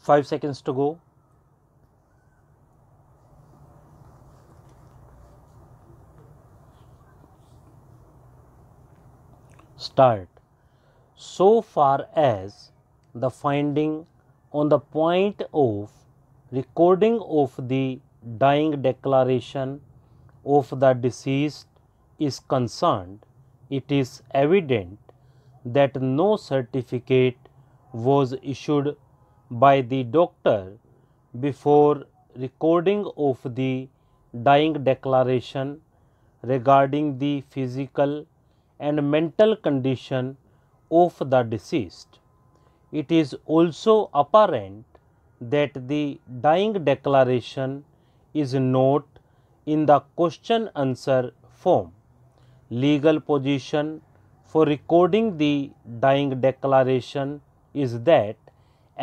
5 seconds to go. Start. So far as the finding on the point of recording of the dying declaration of the deceased is concerned, it is evident that no certificate was issued by the doctor before recording of the dying declaration regarding the physical and mental condition of the deceased. It is also apparent that the dying declaration is not in the question answer form. Legal position for recording the dying declaration is that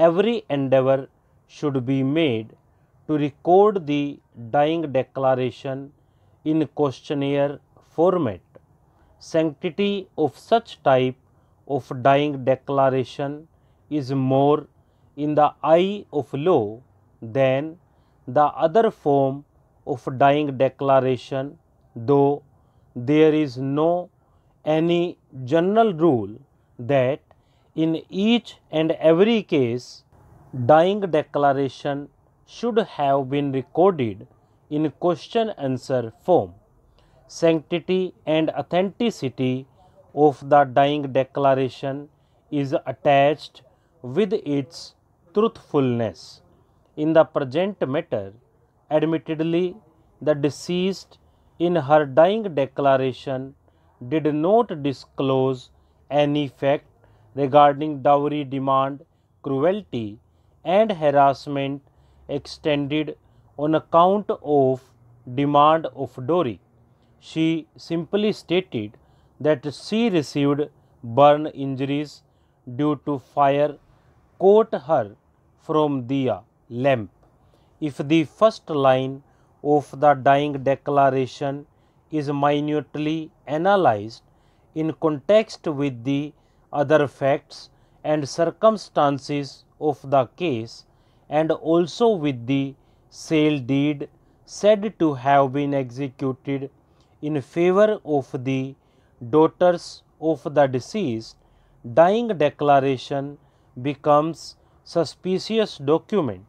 every endeavor should be made to record the dying declaration in questionnaire format. Sanctity of such type of dying declaration is more in the eye of law than the other form of dying declaration, though there is no any general rule that in each and every case dying declaration should have been recorded in question answer form. Sanctity and authenticity of the dying declaration is attached with its truthfulness. In the present matter, admittedly, the deceased in her dying declaration did not disclose any fact regarding dowry demand, cruelty, and harassment extended on account of demand of dowry. She simply stated that she received burn injuries due to fire caught her from the lamp. If the first line of the dying declaration is minutely analyzed in context with the other facts and circumstances of the case and also with the sale deed said to have been executed in favor of the daughters of the deceased, dying declaration becomes suspicious document.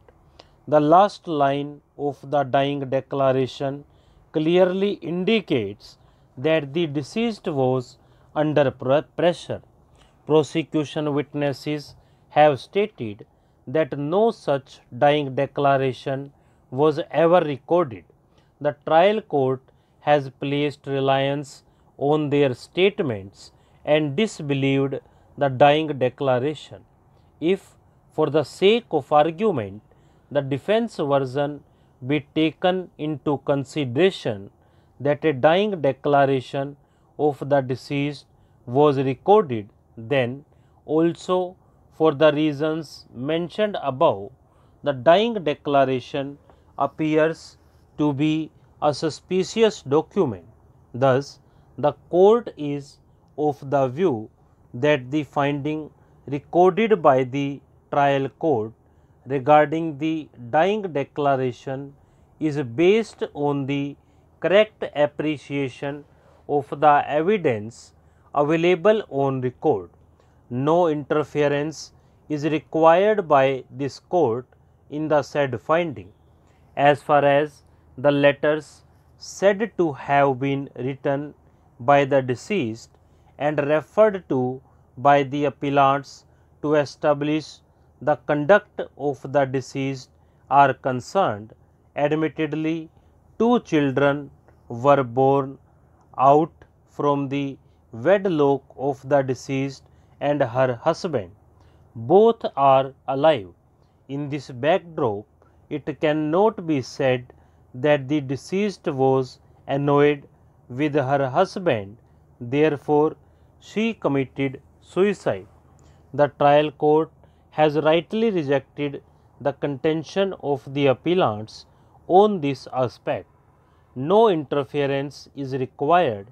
The last line of the dying declaration clearly indicates that the deceased was under pressure. Prosecution witnesses have stated that no such dying declaration was ever recorded. The trial court has placed reliance on their statements and disbelieved the dying declaration. If, for the sake of argument, the defense version be taken into consideration that a dying declaration of the deceased was recorded, then also for the reasons mentioned above, the dying declaration appears to be a suspicious document. Thus, the court is of the view that the finding recorded by the trial court regarding the dying declaration is based on the correct appreciation of the evidence available on record. No interference is required by this court in the said finding. As far as the letters said to have been written by the deceased and referred to by the appellants to establish the conduct of the deceased are concerned, admittedly two children were born out from the wedlock of the deceased and her husband. Both are alive. In this backdrop, it cannot be said that the deceased was annoyed with her husband, therefore, she committed suicide. The trial court has rightly rejected the contention of the appellants on this aspect. No interference is required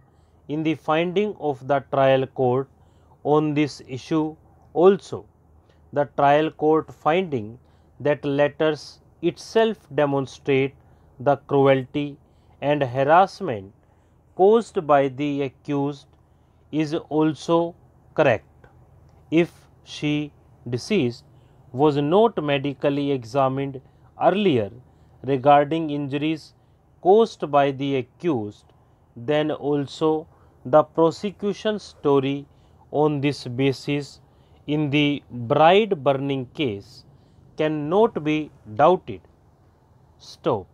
in the finding of the trial court on this issue also. The trial court finding that letters itself demonstrate the cruelty and harassment caused by the accused is also correct if she deceased was not medically examined earlier regarding injuries caused by the accused then also the prosecution story on this basis in the bride burning case cannot be doubted. Stop.